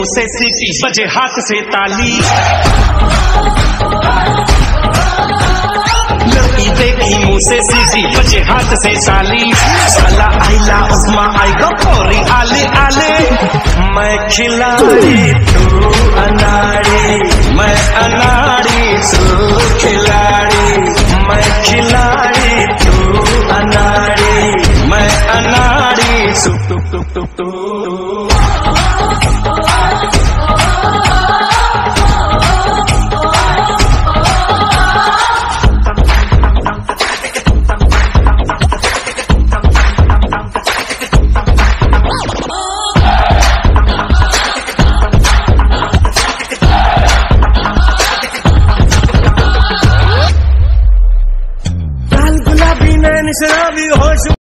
मुँह से सीटी बजे हाथ से ताली। लड़की देखी मुँह से सीटी बजे हाथ से ताली साला आईला उस्मा आएगा पोरी आले आले। मैं खिलाड़ी तू, अनाड़ी। मैं अनाड़ी तू, खिलाड़ी। मैं खिलाड़ी तू, अनाड़ी। मैं अनाड़ी टुक टुक टुक तू happiness and I'll be the horse.